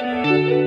Música